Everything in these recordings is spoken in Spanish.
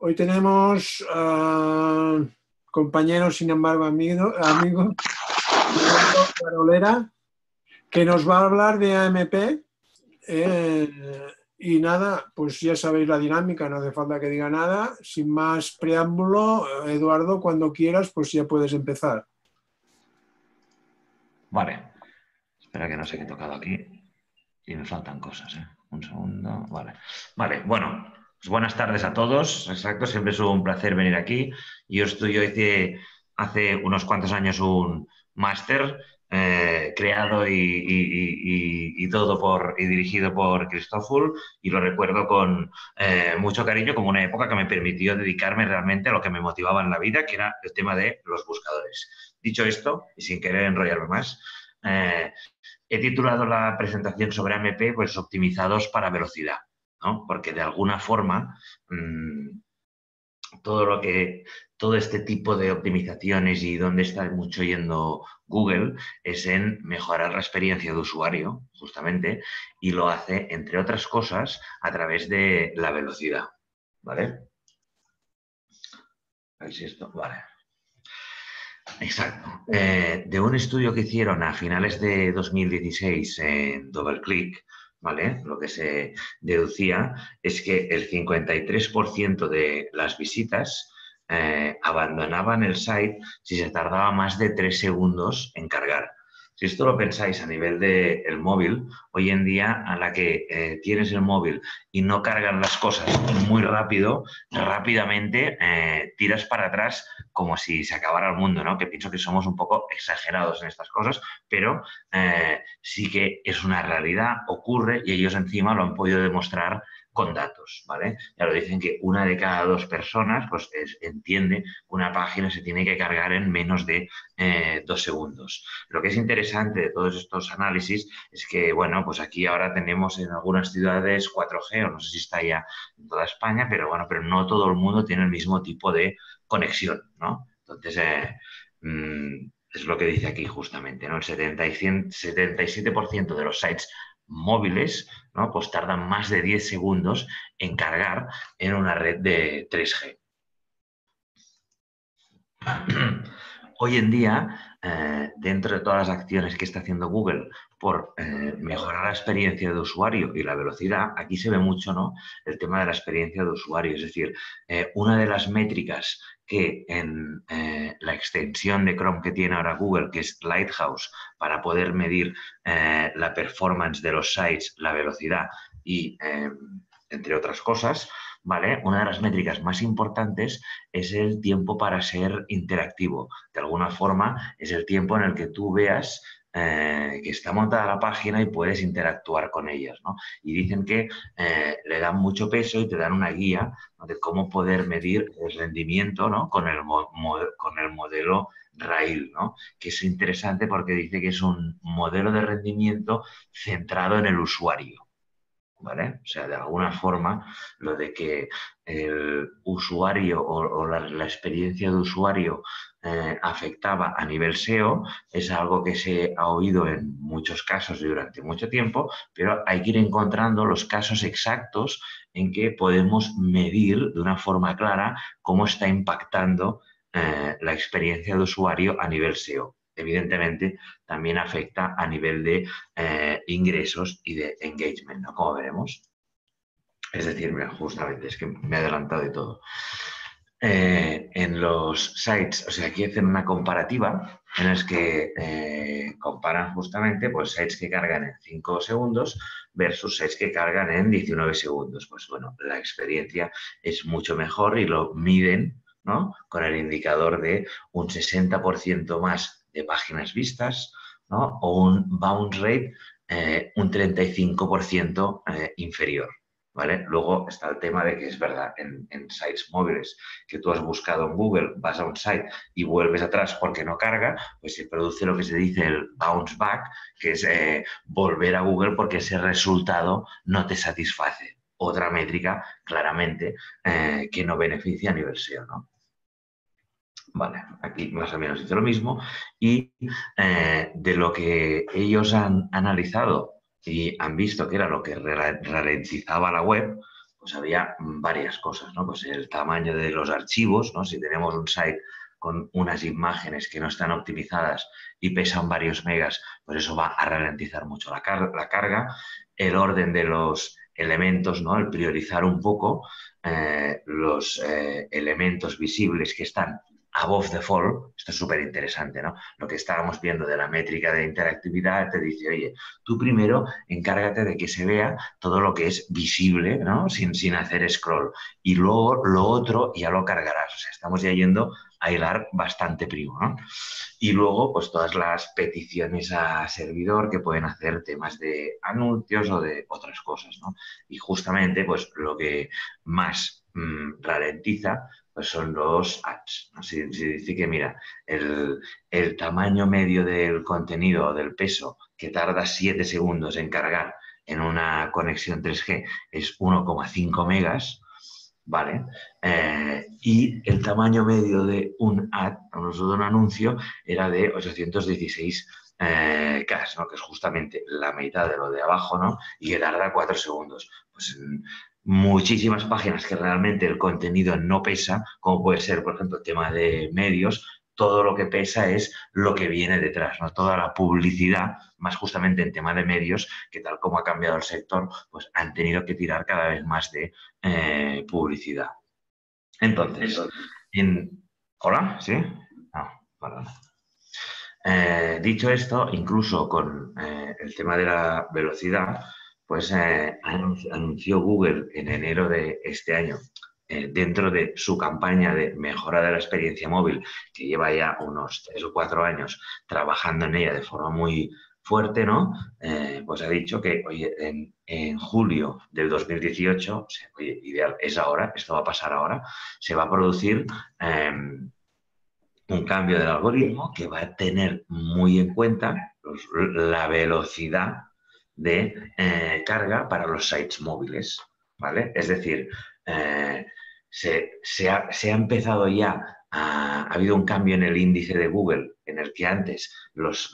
Hoy tenemos uh, compañeros, sin embargo, amigo, amigos, Carolera, que nos va a hablar de AMP. Eh, y nada, pues ya sabéis la dinámica, no hace falta que diga nada. Sin más preámbulo, Eduardo, cuando quieras, pues ya puedes empezar. Vale. Espera que no sé qué he tocado aquí. Y me faltan cosas, ¿eh? Un segundo. Vale. Vale, bueno. Pues buenas tardes a todos. Exacto, siempre es un placer venir aquí. Yo estoy, hice hace unos cuantos años un máster eh, creado y, todo por y dirigido por Cristófol y lo recuerdo con eh, mucho cariño como una época que me permitió dedicarme realmente a lo que me motivaba en la vida, que era el tema de los buscadores. Dicho esto, y sin querer enrollarme más, eh, he titulado la presentación sobre AMP, pues optimizados para velocidad. Porque de alguna forma mm, todo lo que todo este tipo de optimizaciones y donde está mucho yendo Google es en mejorar la experiencia de usuario, justamente, y lo hace, entre otras cosas, a través de la velocidad. ¿Vale? Si esto. Vale. Exacto. Eh, de un estudio que hicieron a finales de 2016 en DoubleClick, ¿vale? Lo que se deducía es que el 53% de las visitas eh, abandonaban el site si se tardaba más de tres segundos en cargar. Si esto lo pensáis a nivel del el móvil, hoy en día a la que eh, tienes el móvil y no cargan las cosas muy rápido, rápidamente eh, tiras para atrás como si se acabara el mundo, ¿no? Que pienso que somos un poco exagerados en estas cosas, pero eh, sí que es una realidad, ocurre y ellos encima lo han podido demostrar con datos, ¿vale? Ya lo dicen que una de cada dos personas pues entiende que una página se tiene que cargar en menos de eh, dos segundos. Lo que es interesante de todos estos análisis es que, bueno, pues aquí ahora tenemos en algunas ciudades 4G, o no sé si está ya en toda España, pero bueno, pero no todo el mundo tiene el mismo tipo de conexión, ¿no? Entonces, eh, mm, es lo que dice aquí justamente, ¿no? El 77% de los sites móviles, pues tardan más de 10 segundos en cargar en una red de 3G. Hoy en día, eh, dentro de todas las acciones que está haciendo Google por eh, mejorar la experiencia de usuario y la velocidad, aquí se ve mucho ¿no? el tema de la experiencia de usuario. Es decir, eh, una de las métricas que en la extensión de Chrome que tiene ahora Google, que es Lighthouse, para poder medir la performance de los sites, la velocidad y, entre otras cosas, ¿vale? Una de las métricas más importantes es el tiempo para ser interactivo. De alguna forma, es el tiempo en el que tú veas eh, que está montada la página y puedes interactuar con ellas. ¿no? Y dicen que eh, le dan mucho peso y te dan una guía de cómo poder medir el rendimiento ¿no? con, el con el modelo RAIL, ¿no? que es interesante porque dice que es un modelo de rendimiento centrado en el usuario. ¿Vale? O sea, de alguna forma, lo de que el usuario o, la, experiencia de usuario eh, afectaba a nivel SEO es algo que se ha oído en muchos casos durante mucho tiempo, pero hay que ir encontrando los casos exactos en que podemos medir de una forma clara cómo está impactando eh, la experiencia de usuario a nivel SEO evidentemente también afecta a nivel de eh, ingresos y de engagement, ¿no? Como veremos. Es decir, justamente, es que me he adelantado de todo. Eh, en los sites, o sea, aquí hacen una comparativa en los que eh, comparan justamente pues, sites que cargan en 5 segundos versus sites que cargan en 19 segundos. Pues bueno, la experiencia es mucho mejor y lo miden ¿no? con el indicador de un 60% más páginas vistas, ¿no? o un bounce rate eh, un 35% eh, inferior. ¿Vale? Luego está el tema de que es verdad, en, sites móviles que tú has buscado en Google, vas a un site y vuelves atrás porque no carga, pues se produce lo que se dice el bounce back, que es eh, volver a Google porque ese resultado no te satisface. Otra métrica, claramente, que no beneficia a nivel SEO. ¿no? Vale, aquí más o menos dice lo mismo. Y eh, de lo que ellos han analizado y han visto que era lo que ralentizaba la web, pues había varias cosas, ¿no? Pues el tamaño de los archivos, ¿no? Si tenemos un site con unas imágenes que no están optimizadas y pesan varios megas, pues eso va a ralentizar mucho la, la carga. El orden de los elementos, ¿no? El priorizar un poco eh, los eh, elementos visibles que están above the fall, esto es súper interesante, ¿no? Lo que estábamos viendo de la métrica de interactividad te dice, oye, tú primero encárgate de que se vea todo lo que es visible, ¿no? Sin, sin hacer scroll. Y luego lo otro ya lo cargarás. O sea, estamos ya yendo a hilar bastante primo, ¿no? Y luego, pues todas las peticiones a servidor que pueden hacer temas de anuncios o de otras cosas, ¿no? Y justamente, pues lo que más mm, ralentiza pues son los ads. Si, dice que, mira, el, tamaño medio del contenido o del peso que tarda 7 segundos en cargar en una conexión 3G es 1,5 megas, ¿vale? Eh, y el tamaño medio de un ad, de un anuncio, era de 816 eh, K, que es justamente la mitad de lo de abajo, ¿no? Y que tarda 4 segundos. Pues muchísimas páginas que realmente el contenido no pesa, como puede ser, por ejemplo, el tema de medios, todo lo que pesa es lo que viene detrás, ¿no? Toda la publicidad, más justamente en tema de medios, que tal como ha cambiado el sector, pues han tenido que tirar cada vez más de eh, publicidad. Entonces, ¿hola? ¿Sí? Perdón. Eh, dicho esto, incluso con eh, el tema de la velocidad, pues eh, anunció Google en enero de este año, eh, dentro de su campaña de mejora de la experiencia móvil, que lleva ya unos tres o cuatro años trabajando en ella de forma muy fuerte, ¿no? Eh, pues ha dicho que, en, julio del 2018, oye, ideal, es ahora, esto va a pasar ahora, se va a producir em, un cambio del algoritmo que va a tener muy en cuenta la velocidad de eh, carga para los sites móviles, ¿vale? Es decir, eh, se, ha, empezado ya, ha habido un cambio en el índice de Google en el que antes los,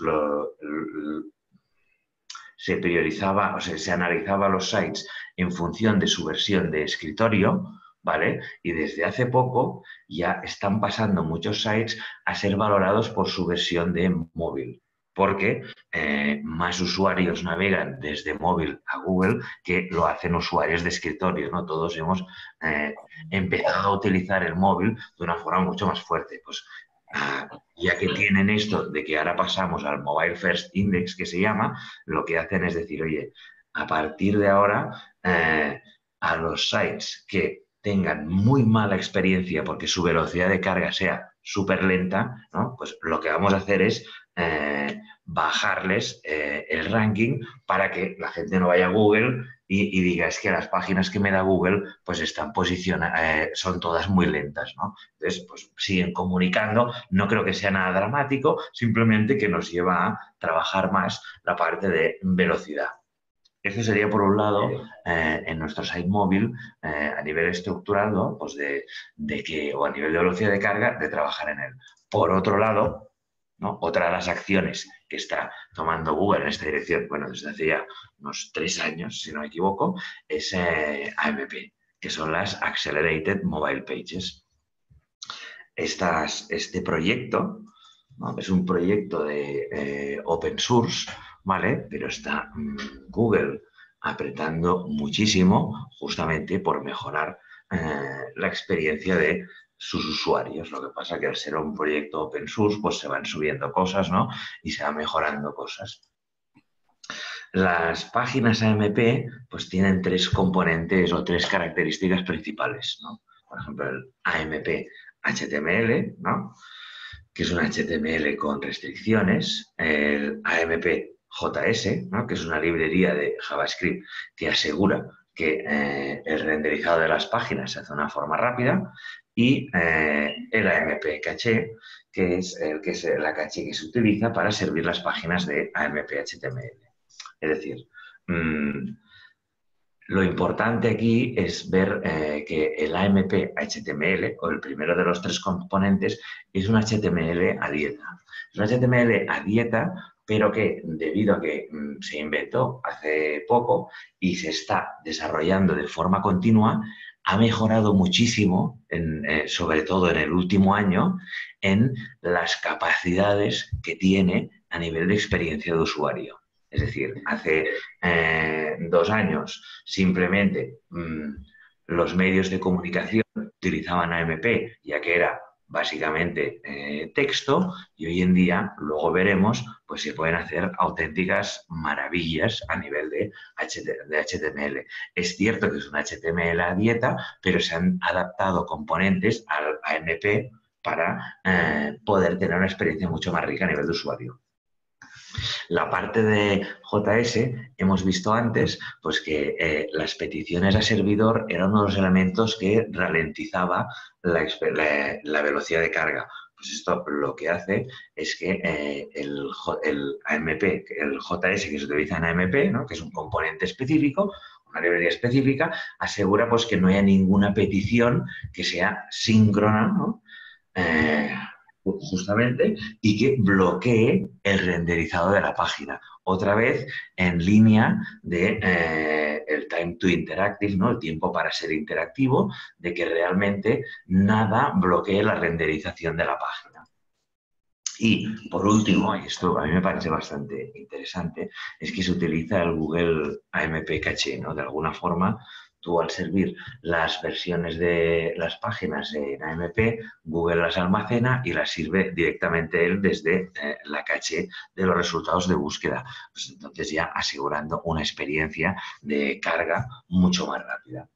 se priorizaba, o se analizaba los sites en función de su versión de escritorio, ¿vale? Y desde hace poco ya están pasando muchos sites a ser valorados por su versión de móvil porque eh, más usuarios navegan desde móvil a Google que lo hacen usuarios de escritorio, ¿no? Todos hemos eh, empezado a utilizar el móvil de una forma mucho más fuerte. Pues ah, ya que tienen esto de que ahora pasamos al Mobile First Index, que se llama, lo que hacen es decir, oye, a partir de ahora, eh, a los sites que tengan muy mala experiencia porque su velocidad de carga sea súper lenta, ¿no? pues lo que vamos a hacer es eh, bajarles eh, el ranking para que la gente no vaya a Google y, diga es que las páginas que me da Google pues están posicionadas, eh, son todas muy lentas, ¿no? Entonces, pues siguen comunicando, no creo que sea nada dramático, simplemente que nos lleva a trabajar más la parte de velocidad. Esto sería, por un lado, en nuestro site móvil, a nivel estructural, ¿no? pues de, de, que, o a nivel de velocidad de carga, de trabajar en él. Por otro lado, otra de las acciones que está tomando Google en esta dirección, bueno, desde hace ya unos tres años, si no me equivoco, es eh, AMP, que son las Accelerated Mobile Pages. este proyecto es un proyecto de eh, open source, ¿vale? Pero está mm, Google apretando muchísimo justamente por mejorar eh, la experiencia de sus usuarios. Lo que pasa que al ser un proyecto open source, pues se van subiendo cosas, ¿no? Y se van mejorando cosas. Las páginas AMP, pues tienen tres componentes o tres características principales, ¿no? Por ejemplo, el AMP HTML, ¿no? Que es un HTML con restricciones. El AMP JS, ¿no? que es una librería de JavaScript que asegura que eh, el renderizado de las páginas se hace de una forma rápida y eh, el AMP caché, que es, el, que es la caché que se utiliza para servir las páginas de AMP HTML. Es decir, mm, lo importante aquí es ver eh, que el AMP HTML, o el primero de los tres componentes, es un HTML a dieta. Es un HTML a dieta pero que debido a que mm, se inventó hace poco y se está desarrollando de forma continua, ha mejorado muchísimo, eh, sobre todo en el último año, en las capacidades que tiene a nivel de experiencia de usuario. Es decir, hace eh, dos años simplemente mm, los medios de comunicación utilizaban AMP, ya que era básicamente eh, texto y hoy en día, luego veremos, pues se pueden hacer auténticas maravillas a nivel de, HTML. Es cierto que es un HTML a dieta, pero se han adaptado componentes al AMP para eh, poder tener una experiencia mucho más rica a nivel de usuario. La parte de JS, hemos visto antes pues que eh, las peticiones a servidor eran uno de los elementos que ralentizaba la, velocidad de carga. Pues esto lo que hace es que eh, el, AMP, el JS que se utiliza en AMP, que es un componente específico, una librería específica, asegura pues, que no haya ninguna petición que sea síncrona eh, justamente, y que bloquee el renderizado de la página. Otra vez en línea de eh, el time to interactive, ¿no? el tiempo para ser interactivo, de que realmente nada bloquee la renderización de la página. Y por último, y esto a mí me parece bastante interesante, es que se utiliza el Google AMP Caché, ¿no? De alguna forma, tú al servir las versiones de las páginas en AMP, Google las almacena y las sirve directamente él desde eh, la caché de los resultados de búsqueda. Pues entonces ya asegurando una experiencia de carga mucho más rápida.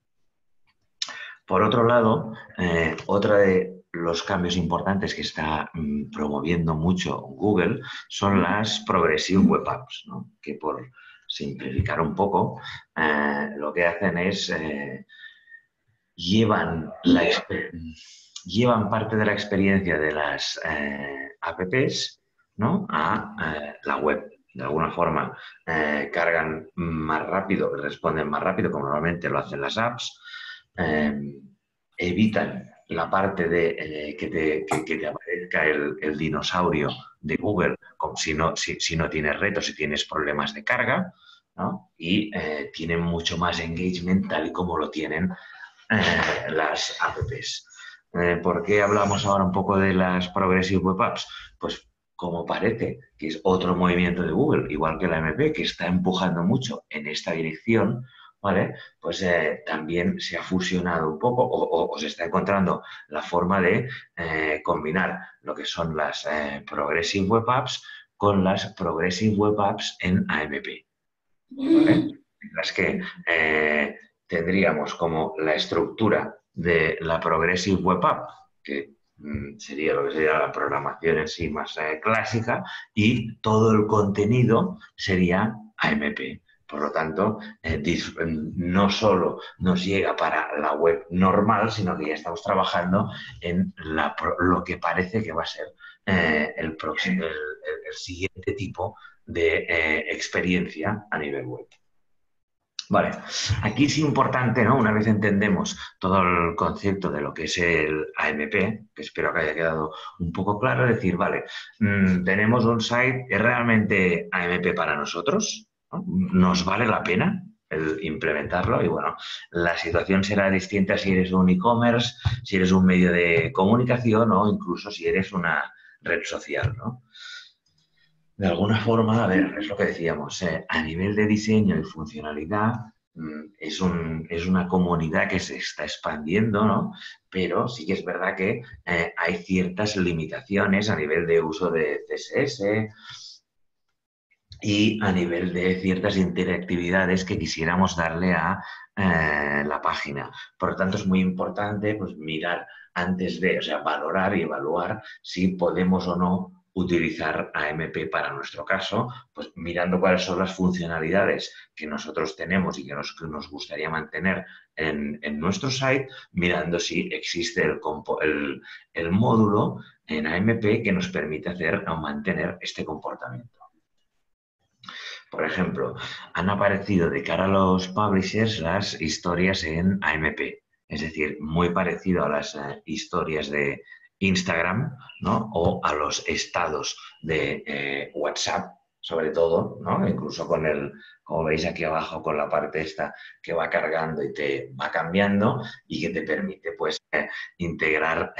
Por otro lado, eh, otro de los cambios importantes que está mm, promoviendo mucho Google son las Progressive Web Apps, que por simplificar un poco, eh, lo que hacen es eh, llevan, llevan parte de la experiencia de las eh, apps ¿no? a la web. De alguna forma cargan más rápido, responden más rápido, como normalmente lo hacen las apps, evitan la parte de que, te, aparezca el, dinosaurio de Google, como si no, si, no tienes retos, si tienes problemas de carga, y eh, tienen mucho más engagement tal y como lo tienen eh, las apps. Eh, ¿Por qué hablamos ahora un poco de las Progressive Web Apps? Pues como parece que es otro movimiento de Google, igual que la MP, que está empujando mucho en esta dirección, ¿vale? Pues también se ha fusionado un poco o, se está encontrando la forma de combinar lo que son las Progressive Web Apps con las Progressive Web Apps en AMP. Las que eh, tendríamos como la estructura de la Progressive Web App, que mm, sería lo que sería la programación en sí más eh, clásica, y todo el contenido sería AMP. Por lo tanto, eh, no solo nos llega para la web normal, sino que ya estamos trabajando en lo que parece que va a ser el, próximo, el, siguiente tipo de eh, experiencia a nivel web. Vale, aquí es importante, ¿no? Una vez entendemos todo el concepto de lo que es el AMP, que espero que haya quedado un poco claro, decir, vale, mm, tenemos un site, ¿es realmente AMP para nosotros? ¿Nos vale la pena el implementarlo? Y bueno, la situación será distinta si eres un e-commerce, si eres un medio de comunicación o incluso si eres una red social, ¿no? de alguna forma, a ver, es lo que decíamos, eh, a nivel de diseño y funcionalidad, mm, es, un, es, una comunidad que se está expandiendo, ¿no? Pero sí que es verdad que eh, hay ciertas limitaciones a nivel de uso de CSS y a nivel de ciertas interactividades que quisiéramos darle a eh, la página. Por lo tanto, es muy importante pues, mirar antes de, o sea, valorar y evaluar si podemos o no utilizar AMP para nuestro caso, pues mirando cuáles son las funcionalidades que nosotros tenemos y que nos, nos gustaría mantener en, nuestro site, mirando si existe el, el, módulo en AMP que nos permite hacer o mantener este comportamiento. Por ejemplo, han aparecido de cara a los publishers las historias en AMP, es decir, muy parecido a las eh, historias de, Instagram ¿no? o a los estados de eh, WhatsApp, sobre todo, ¿no? Incluso con el, como veis aquí abajo, con la parte esta que va cargando y te va cambiando y que te permite, pues, eh, integrar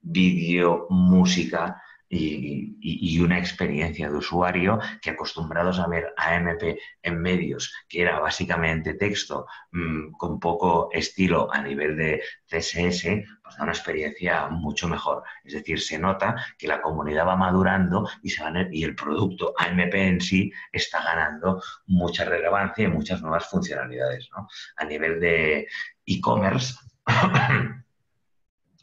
vídeo, música, y, una experiencia de usuario que acostumbrados a ver AMP en medios, que era básicamente texto mm, con poco estilo a nivel de CSS, pues da una experiencia mucho mejor. Es decir, se nota que la comunidad va madurando y, se y el producto AMP en sí está ganando mucha relevancia y muchas nuevas funcionalidades. A nivel de e-commerce,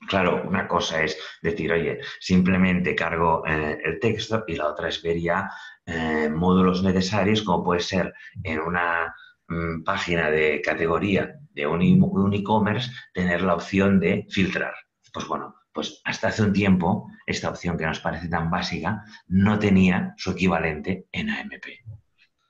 Claro, una cosa es decir, oye, simplemente cargo eh, el texto y la otra es ver ya eh, módulos necesarios, como puede ser en una mm, página de categoría de un e-commerce, tener la opción de filtrar. Pues bueno, pues hasta hace un tiempo esta opción que nos parece tan básica no tenía su equivalente en AMP.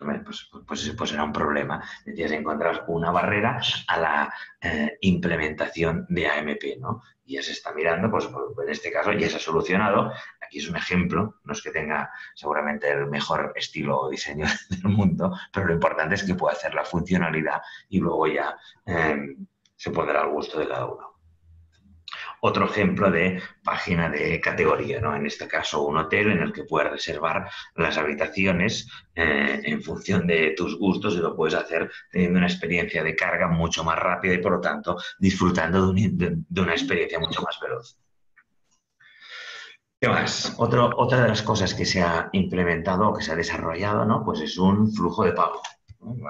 Pues, pues, pues, era un problema. Decías encontrar una barrera a la eh, implementación de AMP, ¿no? Y ya se está mirando, pues, en este caso ya se ha solucionado. Aquí es un ejemplo, no es que tenga seguramente el mejor estilo o diseño del mundo, pero lo importante es que pueda hacer la funcionalidad y luego ya eh, se pondrá al gusto de cada uno otro ejemplo de página de categoría, ¿no? En este caso, un hotel en el que puedes reservar las habitaciones eh, en función de tus gustos y lo puedes hacer teniendo una experiencia de carga mucho más rápida y, por lo tanto, disfrutando de, una experiencia mucho más veloz. ¿Qué más? otra de las cosas que se ha implementado o que se ha desarrollado, ¿no? Pues es un flujo de pago.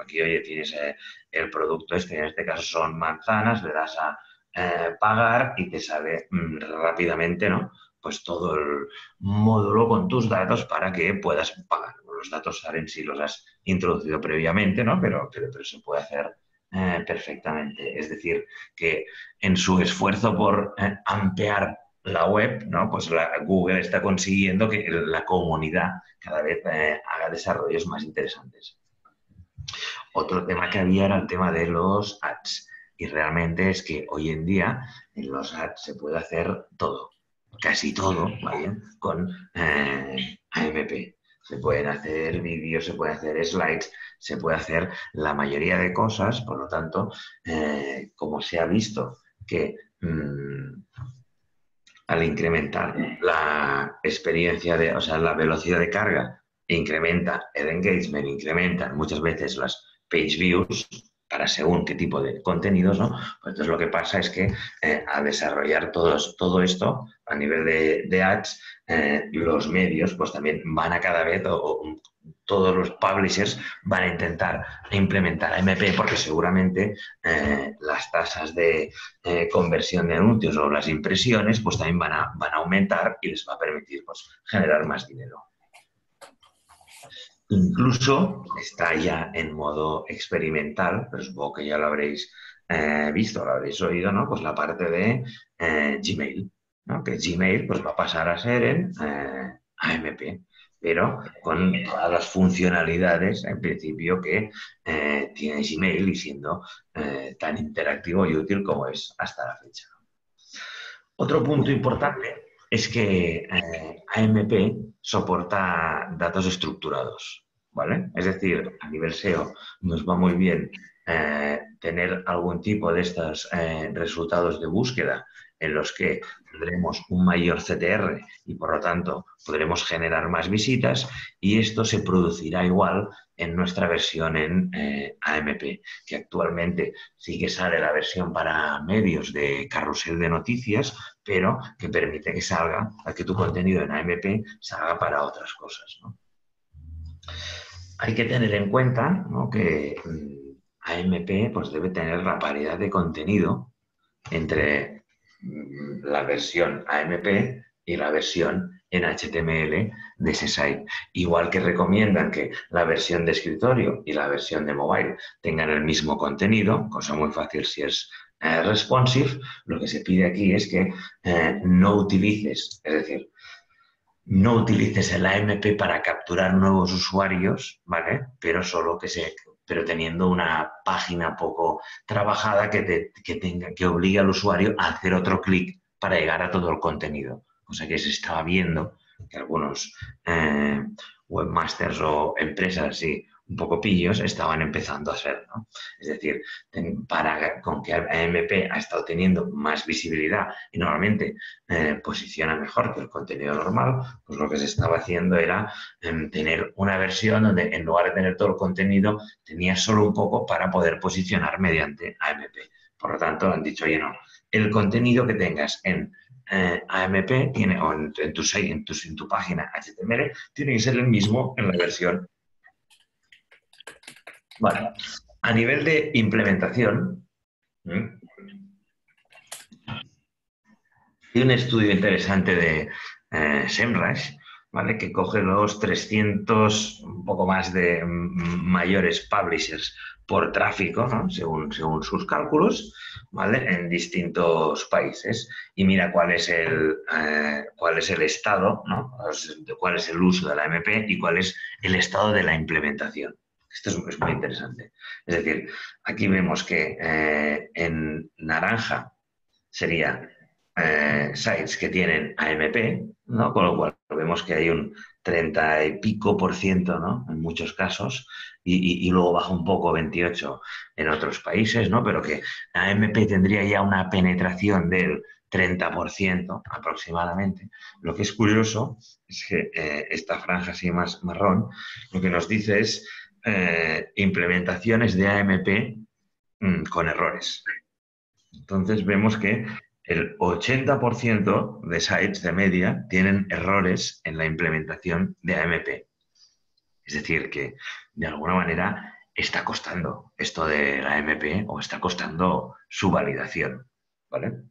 Aquí, oye, tienes eh, el producto este, en este caso son manzanas, le das a eh, pagar y te sale mm, rápidamente, ¿no? Pues todo el módulo con tus datos para que puedas pagar. Los datos salen si los has introducido previamente, ¿no? Pero, pero, se puede hacer eh, perfectamente. Es decir, que en su esfuerzo por eh, ampliar la web, ¿no? Pues la, Google está consiguiendo que la comunidad cada vez haga desarrollos más interesantes. Otro tema que había era el tema de los ads. Y realmente es que hoy en día en los ads se puede hacer todo, casi todo, ¿vale? Con eh, AMP. Se pueden hacer vídeos, se pueden hacer slides, se puede hacer la mayoría de cosas, por lo tanto, eh, como se ha visto que mm, al incrementar la experiencia de, o sea, la velocidad de carga, incrementa el engagement, incrementan muchas veces las page views, para según qué tipo de contenidos, ¿no? Pues entonces lo que pasa es que eh, al desarrollar todos, todo esto a nivel de, ads, eh, los medios pues también van a cada vez, o, todos los publishers van a intentar implementar AMP porque seguramente eh, las tasas de conversión de anuncios o las impresiones pues también van a, van a aumentar y les va a permitir pues, generar más dinero. Incluso está ya en modo experimental, pero supongo que ya lo habréis eh, visto, lo habréis oído, ¿no? Pues la parte de eh, Gmail, ¿no? Que Gmail pues, va a pasar a ser en eh, AMP, pero con todas las funcionalidades, en principio, que tiene Gmail y siendo tan interactivo y útil como es hasta la fecha. Otro punto importante es que AMP soporta datos estructurados, ¿vale? Es decir, a nivel SEO nos va muy bien eh, tener algún tipo de estos eh, resultados de búsqueda en los que tendremos un mayor CTR y por lo tanto podremos generar más visitas y esto se producirá igual en nuestra versión en eh, AMP, que actualmente sí que sale la versión para medios de carrusel de noticias, pero que permite que salga, que tu contenido en AMP salga para otras cosas. Hay que tener en cuenta que mm, AMP pues, debe tener la paridad de contenido entre la versión AMP y la versión en HTML de ese site. Igual que recomiendan que la versión de escritorio y la versión de mobile tengan el mismo contenido, cosa muy fácil si es eh, responsive, lo que se pide aquí es que eh, no utilices, es decir, no utilices el AMP para capturar nuevos usuarios, ¿vale? Pero solo que se pero teniendo una página poco trabajada que, te, tenga, que obligue al usuario a hacer otro clic para llegar a todo el contenido. Cosa que se estaba viendo que algunos eh, webmasters o empresas así un poco pillos estaban empezando a hacer. ¿no? Es decir, para, con que AMP ha estado teniendo más visibilidad y normalmente eh, posiciona mejor que el contenido normal, pues lo que se estaba haciendo era em, tener una versión donde en lugar de tener todo el contenido, tenía solo un poco para poder posicionar mediante AMP. Por lo tanto, han dicho, oye, no, el contenido que tengas en eh, AMP tiene, o en, tu, en, en tu página HTML tiene que ser el mismo en la versión Vale. A nivel de implementación, hay un estudio interesante de eh, SEMrush, ¿vale? que coge los 300, un poco más de mayores publishers por tráfico, según, según sus cálculos, ¿vale? en distintos países y mira cuál es el, eh, cuál es el estado, ¿no? cuál es el uso de la MP y cuál es el estado de la implementación. Esto es, muy interesante. Es decir, aquí vemos que eh, en naranja sería eh, sites que tienen AMP, ¿no? Con lo cual vemos que hay un 30 y pico por ciento, ¿no? En muchos casos, y, luego baja un poco 28 en otros países, ¿no? Pero que AMP tendría ya una penetración del 30% aproximadamente. Lo que es curioso es que eh, esta franja así más marrón, lo que nos dice es eh, implementaciones de AMP mm, con errores. Entonces vemos que el 80% de sites de media tienen errores en la implementación de AMP. Es decir, que de alguna manera está costando esto de la AMP o está costando su validación. ¿Vale?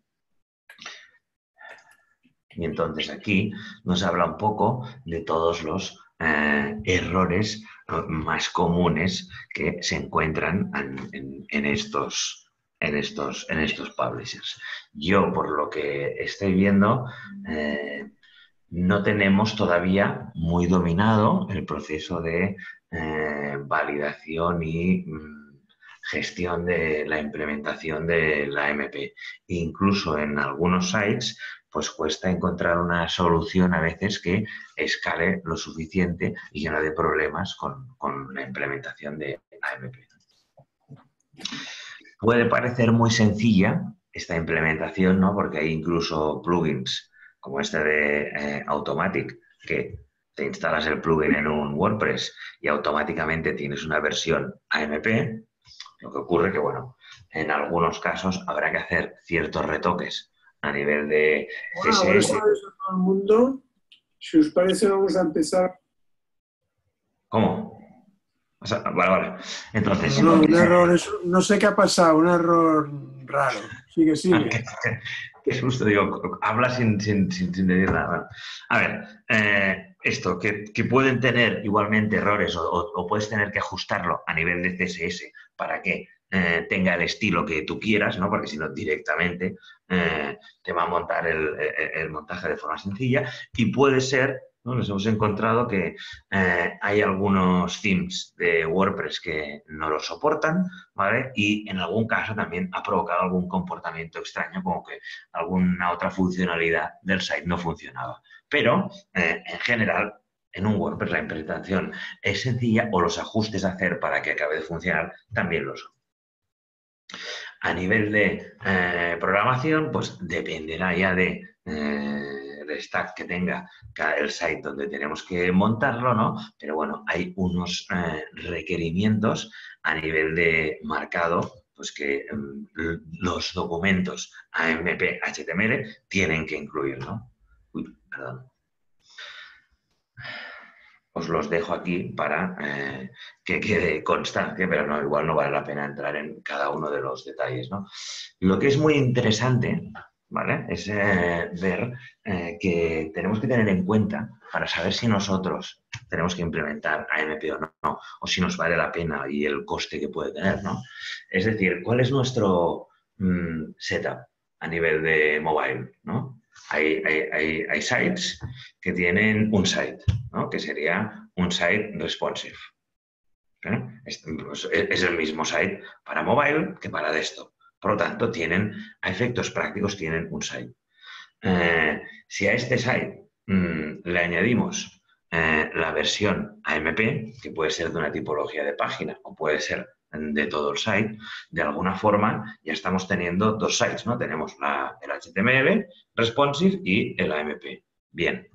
Y entonces aquí nos habla un poco de todos los eh, errores más comunes que se encuentran en, estos, en, estos, en estos publishers. Yo, por lo que estoy viendo, eh, no tenemos todavía muy dominado el proceso de eh, validación y mm, gestión de la implementación de la MP. Incluso en algunos sites pues cuesta encontrar una solución a veces que escale lo suficiente y que no dé problemas con, la implementación de AMP. Puede parecer muy sencilla esta implementación, ¿no? Porque hay incluso plugins como este de eh, Automatic, que te instalas el plugin en un WordPress y automáticamente tienes una versión AMP. Lo que ocurre que, bueno, en algunos casos habrá que hacer ciertos retoques a nivel de CSS. todo el mundo. Si os parece, vamos a empezar. ¿Cómo? vale, vale. Entonces. No, un error, no sé qué ha pasado, un error raro. Sigue, sigue. qué, susto, digo, habla sin, sin, sin, decir nada. A ver, eh, esto, que, que, pueden tener igualmente errores o, o, puedes tener que ajustarlo a nivel de CSS para que eh, tenga el estilo que tú quieras, ¿no? Porque si no, directamente eh, te va a montar el, montaje de forma sencilla. Y puede ser, ¿no? Nos hemos encontrado que eh, hay algunos themes de WordPress que no lo soportan, ¿vale? Y en algún caso también ha provocado algún comportamiento extraño, como que alguna otra funcionalidad del site no funcionaba. Pero, en general, en un WordPress la implementación es sencilla o los ajustes a hacer para que acabe de funcionar también lo son. A nivel de eh, programación, pues dependerá ya de eh, stack que tenga el site donde tenemos que montarlo, ¿no? Pero bueno, hay unos eh, requerimientos a nivel de marcado, pues que mm, los documentos AMP HTML tienen que incluir, ¿no? Uy, perdón os los dejo aquí para eh, que quede constancia, pero no, igual no vale la pena entrar en cada uno de los detalles. ¿no? Lo que es muy interesante ¿vale? es eh, ver eh, que tenemos que tener en cuenta para saber si nosotros tenemos que implementar AMP o no, o si nos vale la pena y el coste que puede tener. ¿no? Es decir, ¿cuál es nuestro mm, setup a nivel de mobile? ¿no? Hay, sites que tienen un site, ¿no? que sería un site responsive. Pues, es, el mismo site para mobile que para desktop. Por lo tanto, tienen, a efectos prácticos, tienen un site. Eh, si a este site mm, le añadimos eh, la versión AMP, que puede ser de una tipología de página o puede ser de todo el site, de alguna forma ya estamos teniendo dos sites, ¿no? Tenemos el HTML responsive y el AMP. Bien.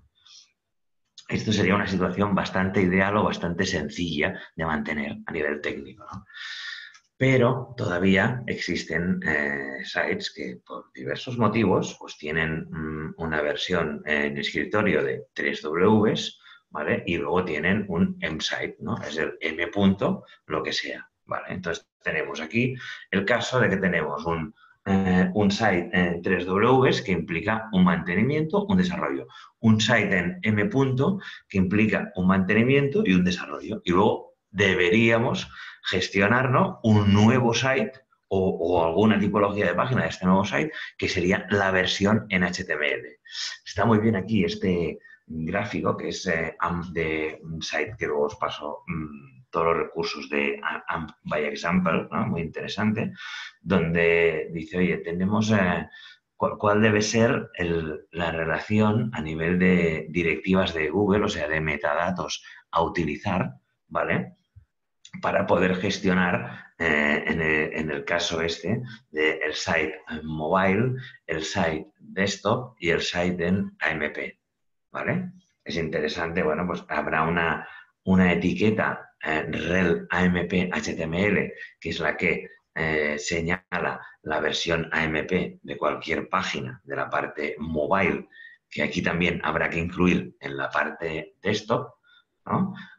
Esto sería una situación bastante ideal o bastante sencilla de mantener a nivel técnico, Pero todavía existen eh, sites que por diversos motivos pues tienen mm, una versión en escritorio de 3Ws, ¿vale? Y luego tienen un M-site, ¿no? Es el M punto, lo que sea. Vale, entonces tenemos aquí el caso de que tenemos un, eh, un site en 3Ws que implica un mantenimiento, un desarrollo. Un site en M punto que implica un mantenimiento y un desarrollo. Y luego deberíamos gestionar un nuevo site o, alguna tipología de página de este nuevo site que sería la versión en HTML. Está muy bien aquí este gráfico que es eh, de un site que luego os paso. Mm, todos los recursos de AMP by Example, muy interesante, donde dice, oye, tenemos eh, cuál, debe ser la relación a nivel de directivas de Google, o sea, de metadatos a utilizar, ¿vale? Para poder gestionar, eh, en, el, caso este, del site mobile, el site desktop y el site en AMP, ¿vale? Es interesante, bueno, pues habrá una, una etiqueta rel AMP HTML, que es la que eh, señala la versión AMP de cualquier página de la parte mobile, que aquí también habrá que incluir en la parte desktop,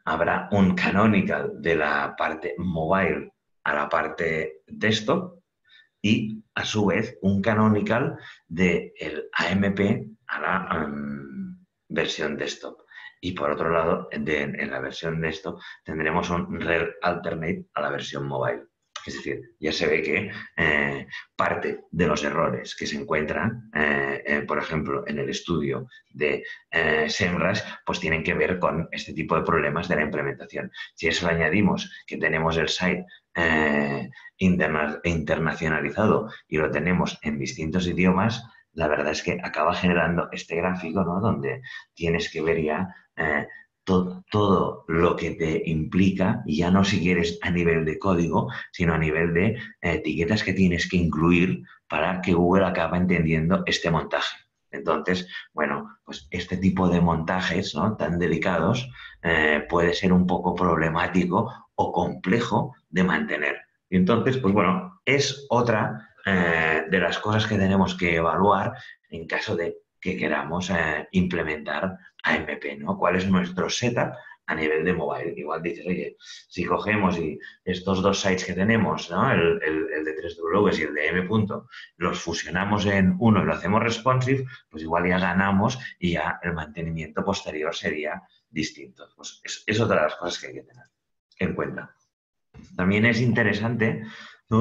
Habrá un canonical de la parte mobile a la parte desktop y a su vez un canonical del el AMP a la mm, versión desktop. Y por otro lado, en la versión de esto tendremos un rel alternate a la versión mobile. Es decir, ya se ve que eh, parte de los errores que se encuentran, eh, por ejemplo, en el estudio de eh, SEMrush, pues tienen que ver con este tipo de problemas de la implementación. Si eso le añadimos que tenemos el site internacionalizado y lo tenemos en distintos idiomas, la verdad es que acaba generando este gráfico, ¿no? Donde tienes que ver ya eh, todo, lo que te implica, ya no si quieres a nivel de código, sino a nivel de eh, etiquetas que tienes que incluir para que Google acabe entendiendo este montaje. Entonces, bueno, pues este tipo de montajes ¿no? tan delicados eh, puede ser un poco problemático o complejo de mantener. Y entonces, pues bueno, es otra de las cosas que tenemos que evaluar en caso de que queramos implementar AMP, ¿no? ¿Cuál es nuestro setup a nivel de mobile? Igual dices, oye, si cogemos y estos dos sites que tenemos, ¿no? el, de 3W y el de M. los fusionamos en uno y lo hacemos responsive, pues igual ya ganamos y ya el mantenimiento posterior sería distinto. Pues es, otra de las cosas que hay que tener en cuenta. También es interesante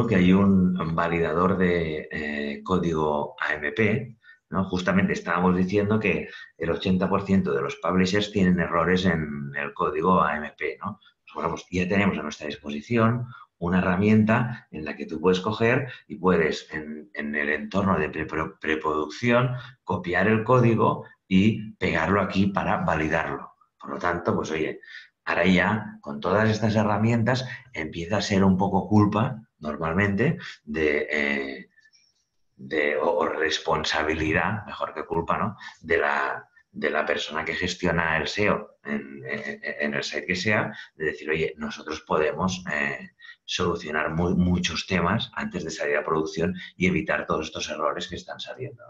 que hay un validador de eh, código AMP Justamente estábamos diciendo que el 80% de los publishers tienen errores en el código AMP, ¿no? Pues pues ya tenemos a nuestra disposición una herramienta en la que tú puedes coger y puedes en, el entorno de preproducción copiar el código y pegarlo aquí para validarlo. Por lo tanto, pues oye, ahora ya con todas estas herramientas empieza a ser un poco culpa normalmente de... Eh, de, o responsabilidad, mejor que culpa, ¿no? de, la, de la persona que gestiona el SEO en, el site que sea, de decir, oye, nosotros podemos eh, solucionar muchos temas antes de salir a producción y evitar todos estos errores que están saliendo.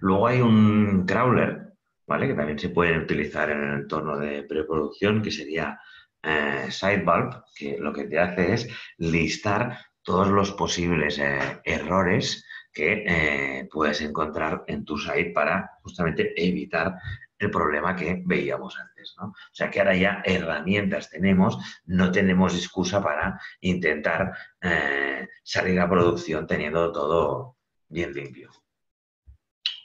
Luego hay un crawler, ¿vale? Que también se puede utilizar en el entorno de preproducción, que sería eh, Sidebulb, que lo que te hace es listar todos los posibles eh, errores que eh, puedes encontrar en tu site para justamente evitar el problema que veíamos antes. O sea que ahora ya herramientas tenemos, no tenemos excusa para intentar eh, salir a producción teniendo todo bien limpio.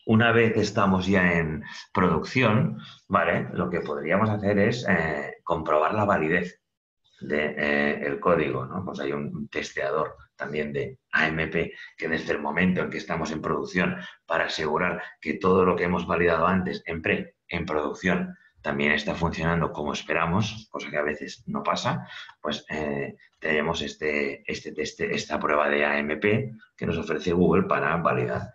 Una vez estamos ya en producción, ¿vale? Lo que podríamos hacer es comprobar la validez del de, código, ¿no? Pues hay un testeador también de AMP que desde el momento en que estamos en producción para asegurar que todo lo que hemos validado antes en pre, en producción, también está funcionando como esperamos, cosa que a veces no pasa, pues eh, tenemos este, este, este, esta prueba de AMP que nos ofrece Google para validar.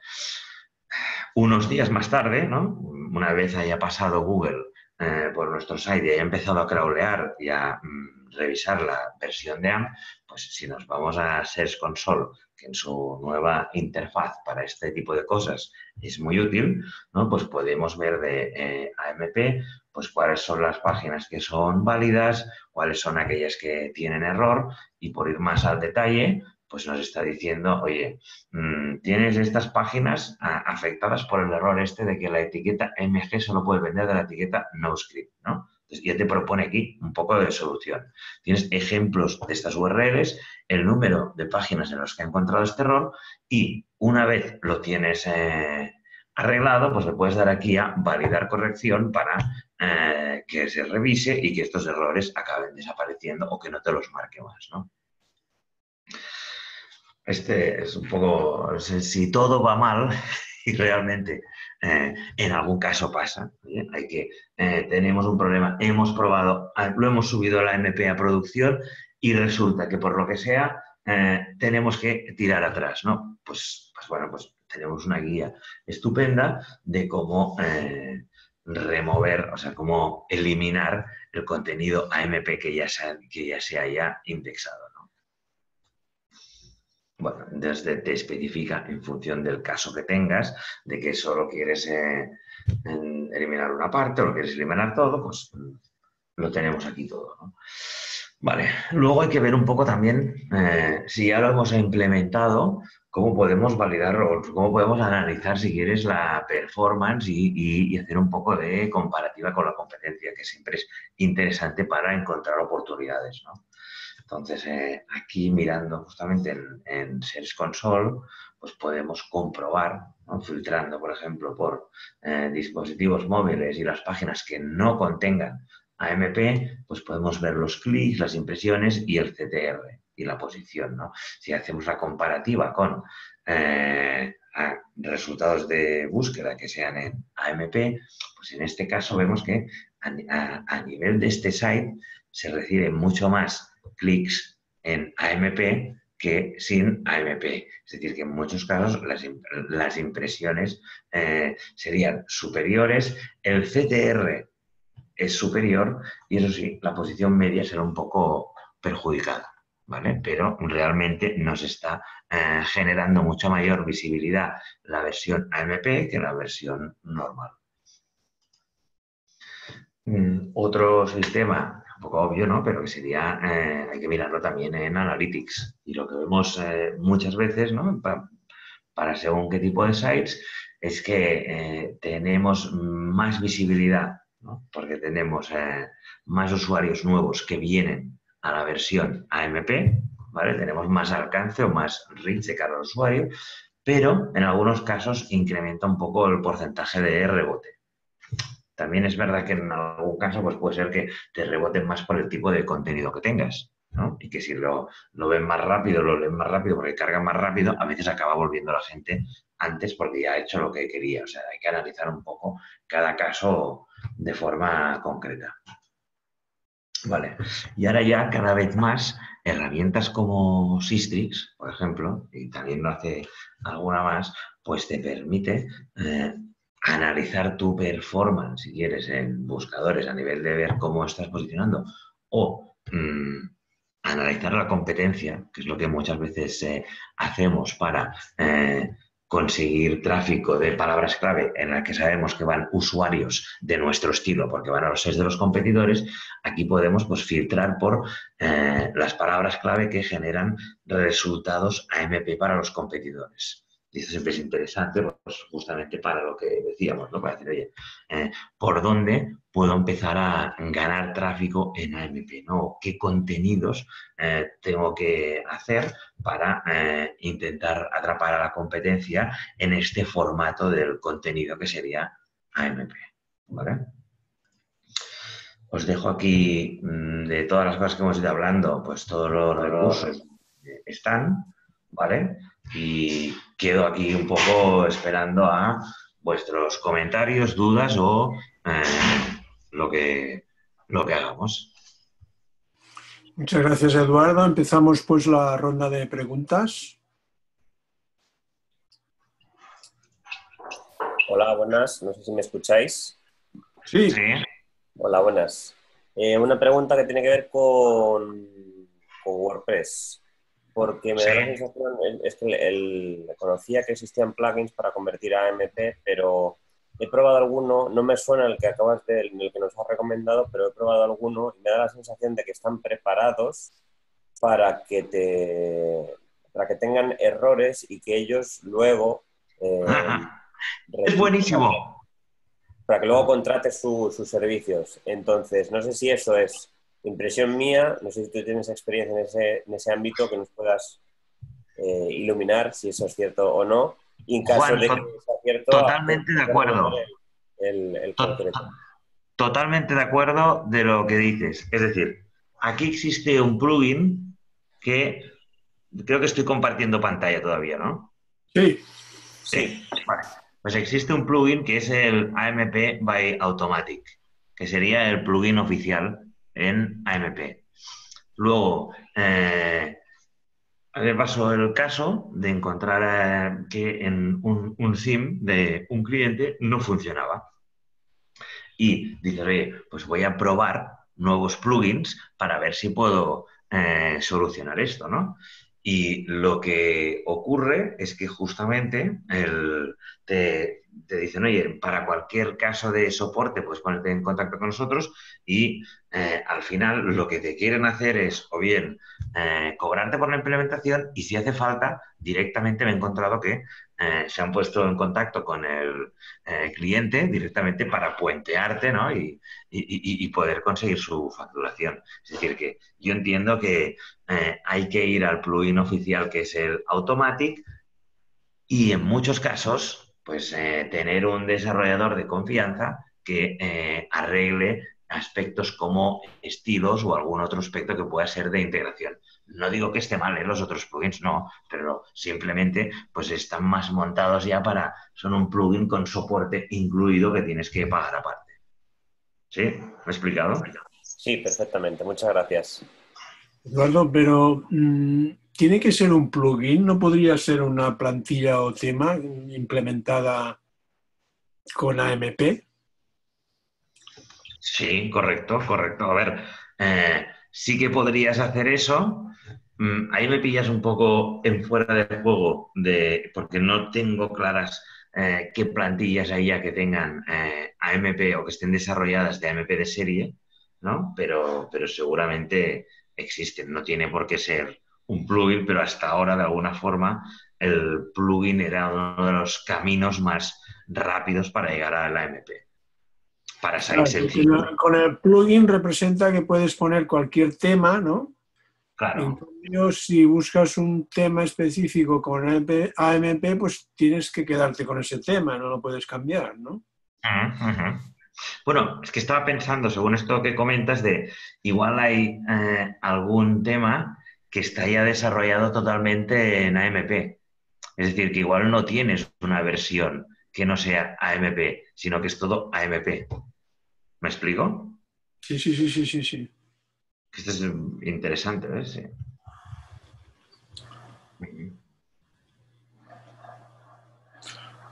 Unos días más tarde, ¿no? una vez haya pasado Google eh, por nuestro site y haya empezado a crawlear y a mm, revisar la versión de AMP, pues si nos vamos a Search Console, que en su nueva interfaz para este tipo de cosas es muy útil, ¿no? pues podemos ver de eh, AMP pues cuáles son las páginas que son válidas, cuáles son aquellas que tienen error y por ir más al detalle, pues nos está diciendo, oye, mm, tienes estas páginas ah, afectadas por el error este de que la etiqueta MG solo puede vender de la etiqueta NoScript, ¿no? Ya te propone aquí un poco de solución. Tienes ejemplos de estas URLs, el número de páginas en las que ha encontrado este error y una vez lo tienes eh, arreglado, pues le puedes dar aquí a validar corrección para eh, que se revise y que estos errores acaben desapareciendo o que no te los marque más, ¿no? Este es un poco, si todo va mal y realmente eh, en algún caso pasa, hay que, eh, tenemos un problema, hemos probado, ah, lo hemos subido a la MP a producción y resulta que por lo que sea tenemos que tirar atrás, ¿no? Pues, pues bueno, pues tenemos una guía estupenda de cómo eh, remover, o sea, cómo eliminar el contenido AMP que ya se, que ya se haya indexado. Bueno, desde te especifica en función del caso que tengas, de que solo quieres eh, eliminar una parte o lo quieres eliminar todo, pues lo tenemos aquí todo. Vale, luego hay que ver un poco también eh, si ya lo hemos implementado, cómo podemos validar o cómo podemos analizar, si quieres, la performance y, hacer un poco de comparativa con la competencia, que siempre es interesante para encontrar oportunidades. ¿no? Entonces, eh, aquí mirando justamente en, en, Search Console, pues podemos comprobar, filtrando, por ejemplo, por eh, dispositivos móviles y las páginas que no contengan AMP, pues podemos ver los clics, las impresiones y el CTR y la posición. ¿no? Si hacemos la comparativa con eh, resultados de búsqueda que sean en AMP, pues en este caso vemos que a, nivel de este site se reciben mucho más clics en AMP que sin AMP. Es decir, que en muchos casos las, impresiones eh, serían superiores, el CTR es superior y eso sí, la posición media será un poco perjudicada. ¿vale? Pero realmente nos está eh, generando mucha mayor visibilidad la versión AMP que la versión normal. Mm, otro sistema, poco obvio, ¿no? Pero que sería, eh, hay que mirarlo también en Analytics. Y lo que vemos eh, muchas veces, ¿no? Para, según qué tipo de sites, es que tenemos más visibilidad, ¿no? Porque tenemos más usuarios nuevos que vienen a la versión AMP, ¿vale? Tenemos más alcance o más reach de cara al usuario, pero en algunos casos incrementa un poco el porcentaje de rebote. También es verdad que en algún caso pues puede ser que te reboten más por el tipo de contenido que tengas. ¿no? Y que si lo, lo, ven más rápido, lo leen más rápido porque cargan más rápido, a veces acaba volviendo la gente antes porque ya ha hecho lo que quería. O sea, hay que analizar un poco cada caso de forma concreta. Vale. Y ahora ya cada vez más herramientas como Sistrix, por ejemplo, y también lo hace alguna más, pues te permite eh, analizar tu performance, si quieres, en buscadores a nivel de ver cómo estás posicionando o mm, analizar la competencia, que es lo que muchas veces eh, hacemos para eh, conseguir tráfico de palabras clave en las que sabemos que van usuarios de nuestro estilo, porque van a los seis de los competidores, aquí podemos pues, filtrar por eh, las palabras clave que generan resultados AMP para los competidores. Y eso siempre es interesante, pues, justamente para lo que decíamos, ¿no? Para decir, oye, eh, ¿por dónde puedo empezar a ganar tráfico en AMP? ¿no? ¿Qué contenidos eh, tengo que hacer para eh, intentar atrapar a la competencia en este formato del contenido que sería AMP? ¿Vale? os dejo aquí mm, de todas las cosas que hemos ido hablando, pues todos los recursos están, ¿vale? Y quedo aquí un poco esperando a vuestros comentarios, dudas o eh, lo, que, lo que hagamos. Muchas gracias, Eduardo. Empezamos pues la ronda de preguntas. Hola, buenas. No sé si me escucháis. Sí. Hola, buenas. Eh, una pregunta que tiene que ver con, con WordPress. Porque me da la sensación, es que el, conocía que existían plugins para convertir a AMP, pero he probado alguno, no me suena el que acabas de, el que nos has recomendado, pero he probado alguno y me da la sensación de que están preparados para que te para que tengan errores y que ellos luego eh, es buenísimo. Para que luego contrates sus servicios. Entonces, no sé si eso es impresión mía, no sé si tú tienes experiencia en ese, en ese ámbito que nos puedas eh, iluminar si eso es cierto o no. Y en caso de que sea cierto, totalmente de acuerdo. totalmente de acuerdo de lo que dices. Es decir, aquí existe un plugin que creo que estoy compartiendo pantalla todavía, ¿no? Sí. Sí. Vale. Pues existe un plugin que es el AMP by Automatic, que sería el plugin oficial en AMP. Luego, eh, me pasó el caso de encontrar eh, que en un, SIM de un cliente no funcionaba. Y dice, oye, pues voy a probar nuevos plugins para ver si puedo eh, solucionar esto, ¿no? Y lo que ocurre es que justamente el, te, dicen, oye, para cualquier caso de soporte, pues ponerte en contacto con nosotros y eh, al final lo que te quieren hacer es o bien eh, cobrarte por la implementación y si hace falta, directamente me he encontrado que eh, se han puesto en contacto con el cliente directamente para puentearte ¿no? y, y, poder conseguir su facturación. Es decir, que yo entiendo que hay que ir al plugin oficial que es el Automatic y en muchos casos pues eh, tener un desarrollador de confianza que eh, arregle aspectos como estilos o algún otro aspecto que pueda ser de integración. No digo que esté mal en ¿eh? los otros plugins, no, pero simplemente pues están más montados ya para, son un plugin con soporte incluido que tienes que pagar aparte. ¿Sí? ¿Me he explicado? Sí, perfectamente. Muchas gracias. Eduardo, pero mm, ¿Tiene que ser un plugin? ¿No podría ser una plantilla o tema implementada con AMP? Sí, correcto, correcto. A ver, eh, sí que podrías hacer eso. Mm, ahí me pillas un poco en fuera de juego de, porque no tengo claras eh, qué plantillas hay ya que tengan eh, AMP o que estén desarrolladas de AMP de serie, ¿no? Pero, pero seguramente existen. No tiene por qué ser un plugin, pero hasta ahora, de alguna forma, el plugin era uno de los caminos más rápidos para llegar a la MP. Para salir sencillo. Con el plugin representa que puedes poner cualquier tema, ¿no? Claro. En si buscas un tema específico con AMP, pues tienes que quedarte con ese tema, no lo puedes cambiar, ¿no? Bueno, es que estaba pensando, según esto que comentas, de igual hay eh, algún tema que está ya desarrollado totalmente en AMP. Es decir, que igual no tienes una versión que no sea AMP, sino que es todo AMP. ¿Me explico? Sí, sí, sí, sí, sí, sí. Esto es interesante, ¿ves? Sí.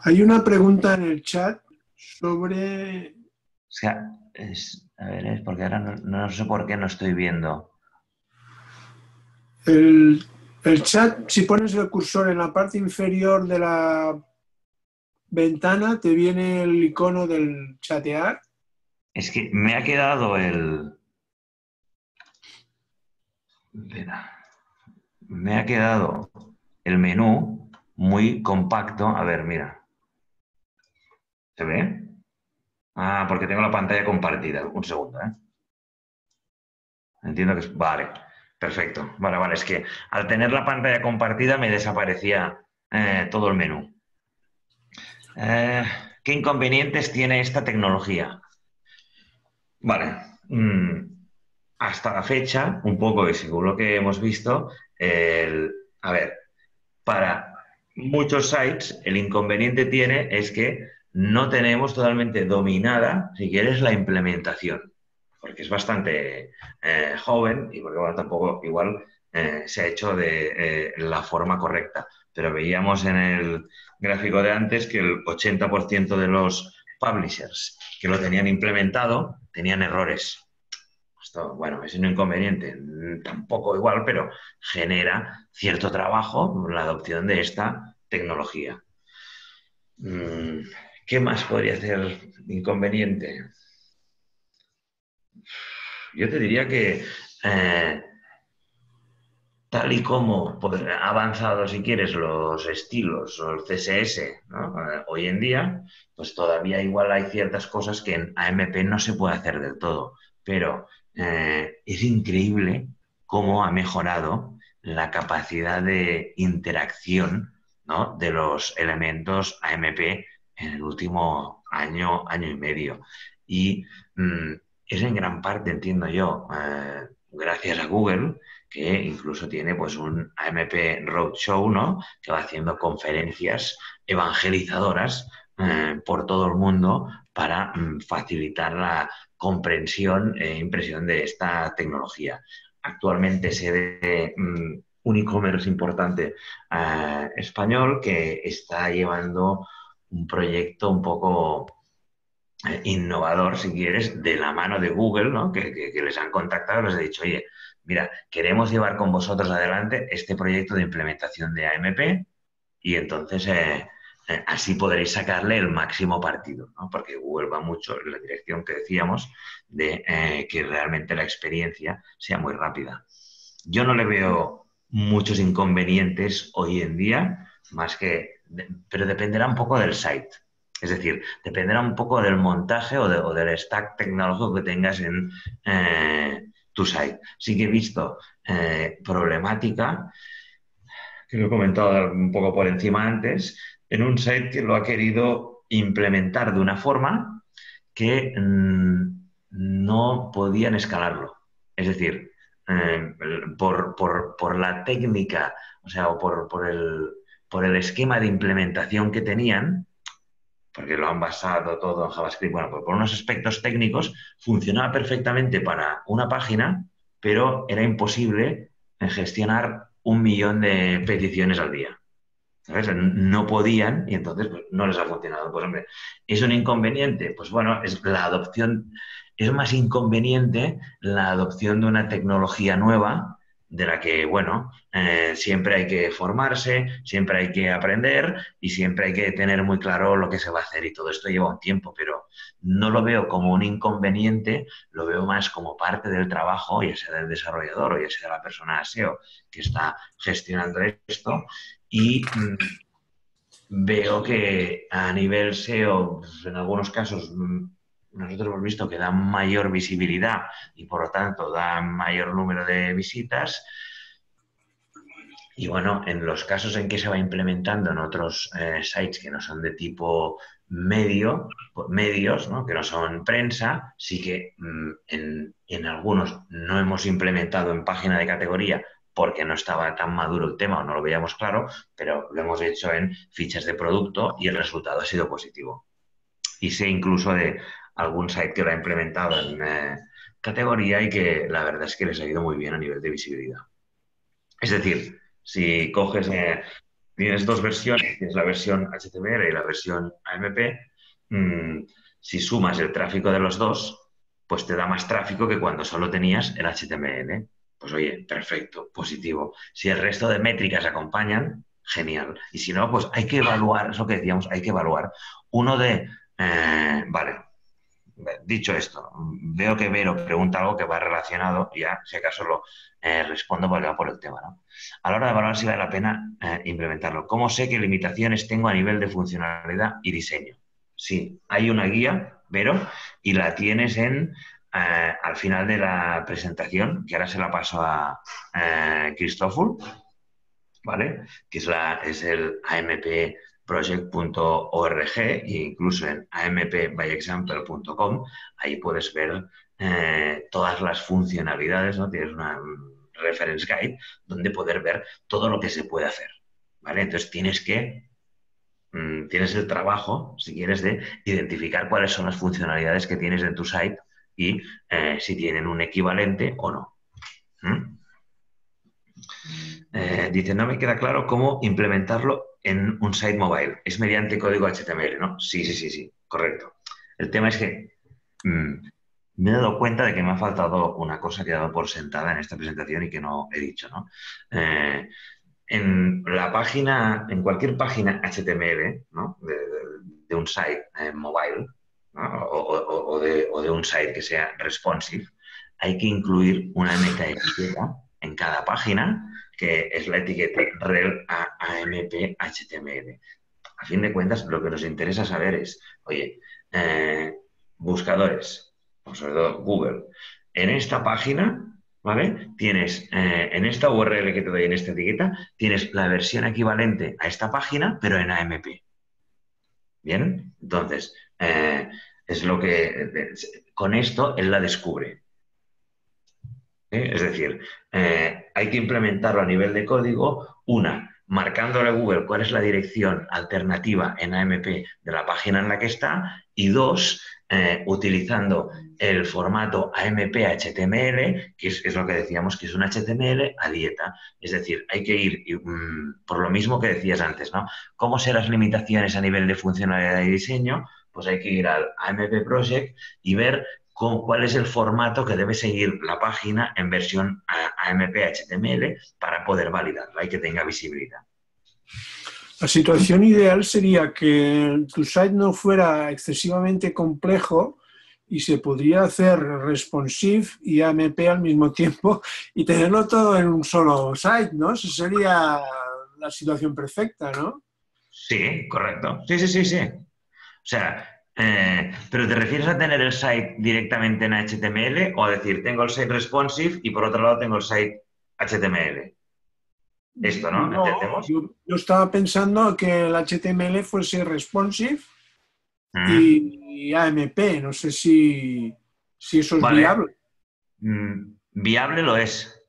Hay una pregunta en el chat sobre... O sea, a ver, es porque ahora no sé por qué no estoy viendo. El, chat, si pones el cursor en la parte inferior de la ventana, te viene el icono del chatear. Es que me ha quedado el... Me ha quedado el menú muy compacto. A ver, mira. ¿Se ve? Ah, porque tengo la pantalla compartida. Un segundo, ¿eh? Entiendo que es... Vale. Perfecto. Vale, vale. Es que al tener la pantalla compartida me desaparecía eh, todo el menú. Eh, ¿Qué inconvenientes tiene esta tecnología? Vale. mm, hasta la fecha, un poco y según lo que hemos visto, a ver, para muchos sites el inconveniente tiene es que no tenemos totalmente dominada, si quieres, la implementación, porque es bastante eh, joven y porque tampoco igual eh, se ha hecho de eh, la forma correcta. Pero veíamos en el gráfico de antes que el 80% de los publishers que lo tenían implementado tenían errores. Esto, bueno, es un inconveniente, tampoco igual, pero genera cierto trabajo la adopción de esta tecnología. Mm, ¿Qué más podría ser inconveniente? Yo te diría que eh, tal y como ha avanzado, si quieres, los estilos o el CSS hoy en día, pues todavía igual hay ciertas cosas que en AMP no se puede hacer del todo. Pero eh, es increíble cómo ha mejorado la capacidad de interacción de los elementos AMP en el último año, año y medio. Y mm, es en gran parte, entiendo yo, eh, gracias a Google, que incluso tiene pues un AMP Roadshow, ¿no? Que va haciendo conferencias evangelizadoras eh, por todo el mundo para mm, facilitar la comprensión e impresión de esta tecnología. Actualmente se ve mm, un e-commerce importante eh, español que está llevando un proyecto un poco eh, innovador, si quieres, de la mano de Google, ¿no? que, les han contactado y les ha dicho, oye, mira, queremos llevar con vosotros adelante este proyecto de implementación de AMP y entonces eh, eh, así podréis sacarle el máximo partido, ¿no? porque Google va mucho en la dirección que decíamos de que realmente la experiencia sea muy rápida. Yo no le veo muchos inconvenientes hoy en día, más que, pero dependerá un poco del site. Es decir, dependerá un poco del montaje o, del stack tecnológico que tengas en eh, tu site. Sí que he visto eh, problemática, que lo he comentado un poco por encima antes, en un site que lo ha querido implementar de una forma que mm, no podían escalarlo. Es decir, eh, por, la técnica, o sea, o por, el, por el esquema de implementación que tenían, porque lo han basado todo en JavaScript. Bueno, pues por unos aspectos técnicos funcionaba perfectamente para una página, pero era imposible gestionar un millón de peticiones al día. No podían y entonces pues, no les ha funcionado. Pues hombre, ¿es un inconveniente? Pues bueno, es la adopción, es más inconveniente la adopción de una tecnología nueva de la que, bueno, eh, siempre hay que formarse, siempre hay que aprender y siempre hay que tener muy claro lo que se va a hacer. Y todo esto lleva un tiempo, pero no lo veo como un inconveniente, lo veo más como parte del trabajo, ya sea del desarrollador o ya sea de la persona SEO que está gestionando esto. Y mm, veo que a nivel SEO, pues, en algunos casos, mm, nosotros hemos visto que da mayor visibilidad y por lo tanto da mayor número de visitas. Y bueno, en los casos en que se va implementando en otros eh, sites que no son de tipo medio, medios, ¿no? que no son prensa, sí que mm, en, en, algunos no hemos implementado en página de categoría porque no estaba tan maduro el tema o no lo veíamos claro, pero lo hemos hecho en fichas de producto y el resultado ha sido positivo. Y sé incluso de algún site que lo ha implementado en eh, categoría y que la verdad es que les ha ido muy bien a nivel de visibilidad. Es decir, si coges, eh, tienes dos versiones, tienes la versión HTML y la versión AMP, mm, si sumas el tráfico de los dos, pues te da más tráfico que cuando solo tenías el HTML. Pues oye, perfecto, positivo. Si el resto de métricas acompañan, genial. Y si no, pues hay que evaluar, eso que decíamos, hay que evaluar. Uno de, eh, vale, dicho esto, veo que Vero pregunta algo que va relacionado, ya si acaso lo eh, respondo porque va por el tema. ¿no? A la hora de evaluar si vale la pena eh, implementarlo, ¿cómo sé qué limitaciones tengo a nivel de funcionalidad y diseño? Sí, hay una guía, Vero, y la tienes en eh, al final de la presentación, que ahora se la paso a Cristóforo, ¿vale? Que es, la, es el AMP project.org e incluso en ampbyexample.com, ahí puedes ver eh, todas las funcionalidades, ¿no? Tienes una reference guide donde poder ver todo lo que se puede hacer, ¿vale? Entonces tienes que, mm, tienes el trabajo, si quieres, de identificar cuáles son las funcionalidades que tienes en tu site y eh, si tienen un equivalente o no. ¿Mm? Dice, no me queda claro cómo implementarlo en un site mobile. Es mediante código HTML, ¿no? Sí, sí, sí, sí, correcto. El tema es que mm, me he dado cuenta de que me ha faltado una cosa que he dado por sentada en esta presentación y que no he dicho, ¿no? Eh, en la página, en cualquier página HTML, ¿no? de, un site eh, mobile, o, de, o, de, un site que sea responsive, hay que incluir una meta etiqueta en cada página, que es la etiqueta rel AMP HTML. A fin de cuentas, lo que nos interesa saber es, oye, eh, buscadores, sobre todo Google, en esta página, ¿vale? Tienes, eh, en esta URL que te doy en esta etiqueta, tienes la versión equivalente a esta página, pero en AMP. ¿Bien? Entonces, eh, es lo que, con esto él la descubre. Es decir, hay que implementarlo a nivel de código, una, marcándole a Google cuál es la dirección alternativa en AMP de la página en la que está, y dos, eh, utilizando el formato AMP HTML, que es, lo que decíamos que es un HTML a dieta. Es decir, hay que ir mm, por lo mismo que decías antes, ¿no? ¿Cómo son las limitaciones a nivel de funcionalidad y diseño? Pues hay que ir al AMP Project y ver cuál es el formato que debe seguir la página en versión AMP HTML para poder validarla y que tenga visibilidad. La situación ideal sería que tu site no fuera excesivamente complejo y se podría hacer responsive y AMP al mismo tiempo y tenerlo todo en un solo site, ¿no? Esa sería la situación perfecta, ¿no? Sí, correcto. Sí, sí, sí, sí. O sea, eh, pero ¿te refieres a tener el site directamente en HTML o a decir, tengo el site responsive y por otro lado tengo el site HTML? Esto, ¿no? ¿Entendemos? Yo, estaba pensando que el HTML fuese responsive mm. y, AMP. No sé si, eso es viable. Mm, viable lo es.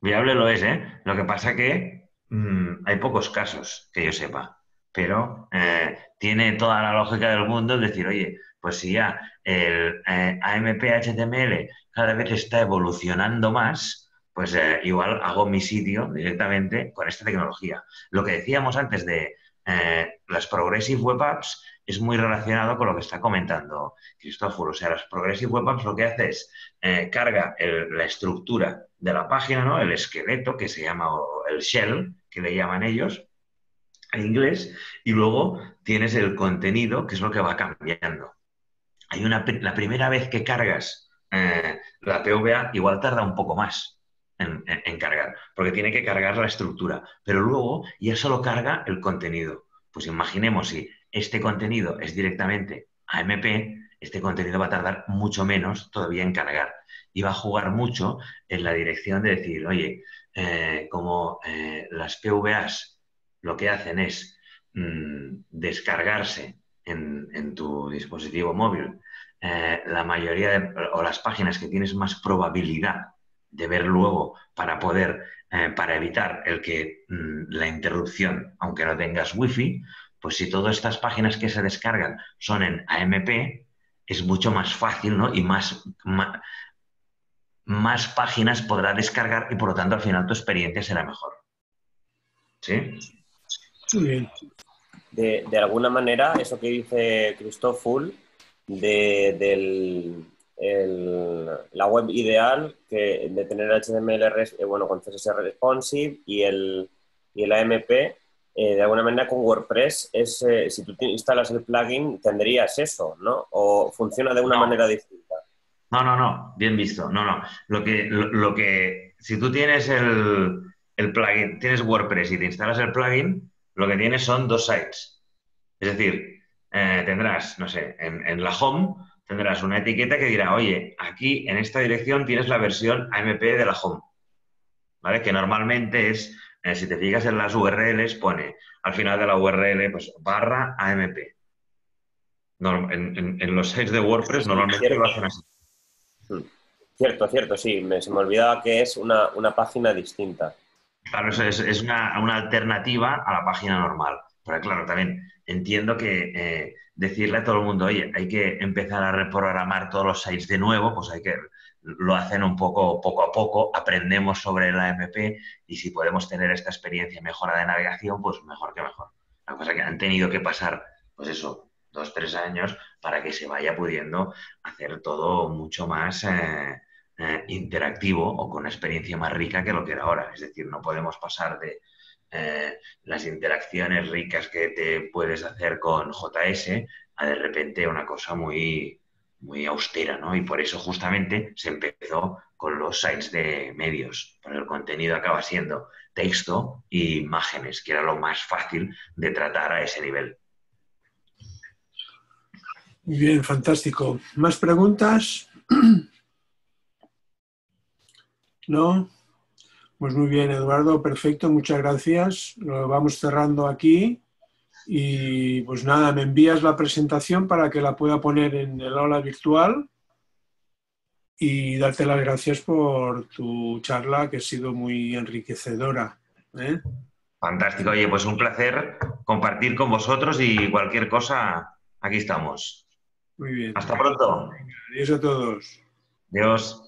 Viable lo es, ¿eh? Lo que pasa que mm, hay pocos casos que yo sepa. Pero eh, tiene toda la lógica del mundo decir, oye, pues si ya el eh, AMP HTML cada vez está evolucionando más, pues eh, igual hago mi sitio directamente con esta tecnología. Lo que decíamos antes de eh, las Progressive Web Apps es muy relacionado con lo que está comentando Cristóforo. O sea, las Progressive Web Apps lo que hace es carga la estructura de la página, ¿no? el esqueleto que se llama el shell, que le llaman ellos en inglés, y luego tienes el contenido, que es lo que va cambiando. Hay una, la primera vez que cargas la PVA, igual tarda un poco más en, cargar, porque tiene que cargar la estructura, pero luego ya solo carga el contenido. Pues imaginemos si este contenido es directamente AMP, este contenido va a tardar mucho menos todavía en cargar y va a jugar mucho en la dirección de decir, oye, eh, como eh, las PVAs lo que hacen es mm, descargarse en, tu dispositivo móvil, eh, la mayoría de, o las páginas que tienes más probabilidad de ver luego para poder, eh, para evitar el que mm, la interrupción, aunque no tengas wifi, pues si todas estas páginas que se descargan son en AMP, es mucho más fácil, ¿no? Y más, más, páginas podrá descargar y por lo tanto al final tu experiencia será mejor. ¿Sí? Bien. De, de alguna manera, eso que dice Christoph de, del, la web ideal que, de tener HTML eh, bueno, con CSS responsive y el, y el AMP, eh, de alguna manera con WordPress, es, eh, si tú instalas el plugin, tendrías eso, ¿no? ¿O funciona de una manera distinta? No, no, no, bien visto. No, no. Lo que, lo, que si tú tienes el, el, plugin, tienes WordPress y te instalas el plugin, lo que tienes son dos sites. Es decir, tendrás, no sé, en, en la home tendrás una etiqueta que dirá, oye, aquí en esta dirección tienes la versión AMP de la home, ¿vale? Que normalmente es, eh, si te fijas en las URLs, pone al final de la URL, pues barra AMP. en, los sites de WordPress normalmente lo hacen así. Cierto, cierto, sí. Me, se me olvidaba que es una, página distinta. Claro, eso es, una, alternativa a la página normal. Pero claro, también entiendo que eh, decirle a todo el mundo, oye, hay que empezar a reprogramar todos los sites de nuevo, pues hay que lo hacen un poco poco a poco, aprendemos sobre la MP y si podemos tener esta experiencia mejora de navegación, pues mejor que mejor. La cosa es que han tenido que pasar, pues eso, dos, tres años para que se vaya pudiendo hacer todo mucho más eh, eh, interactivo o con experiencia más rica que lo que era ahora. Es decir, no podemos pasar de eh, las interacciones ricas que te puedes hacer con JS a de repente una cosa muy, muy austera, ¿no? Y por eso justamente se empezó con los sites de medios, porque el contenido acaba siendo texto e imágenes, que era lo más fácil de tratar a ese nivel. Muy bien, fantástico. ¿Más preguntas? ¿No? Pues muy bien, Eduardo, perfecto, muchas gracias. Lo vamos cerrando aquí. Y pues nada, me envías la presentación para que la pueda poner en el aula virtual y darte las gracias por tu charla que ha sido muy enriquecedora. ¿eh? Fantástico, oye, pues un placer compartir con vosotros y cualquier cosa, aquí estamos. Muy bien. Hasta pronto. Adiós a todos. Adiós.